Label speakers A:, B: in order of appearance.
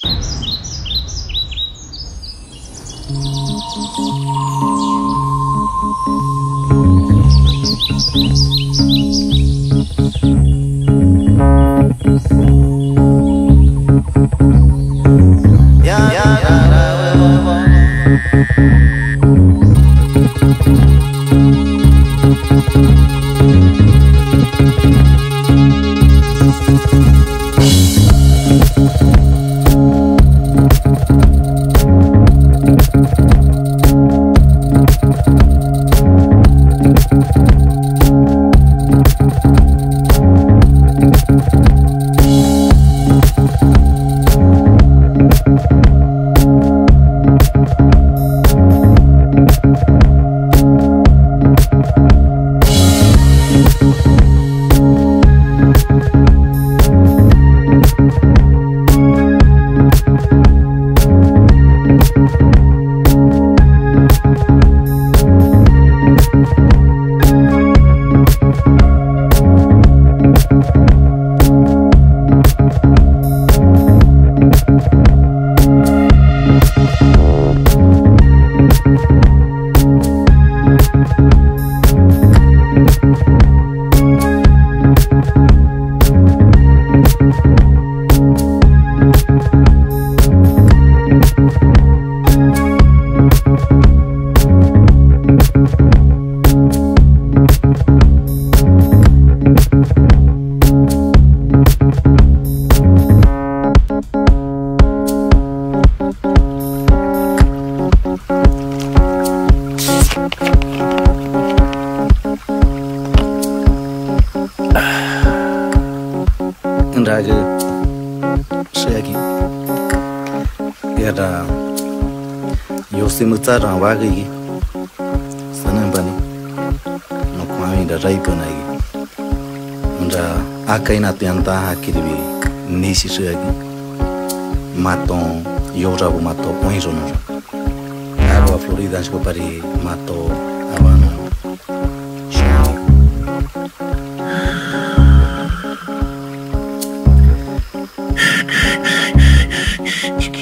A: Yeah, yeah, yeah. Indrage shegi yada yosi mutsa ra wa gi sanan bani no kwami da rai banai unda akai na tianta hakiribi nisi shegi maton yora bu mato point ro no aro florida shko pari mato Acho que...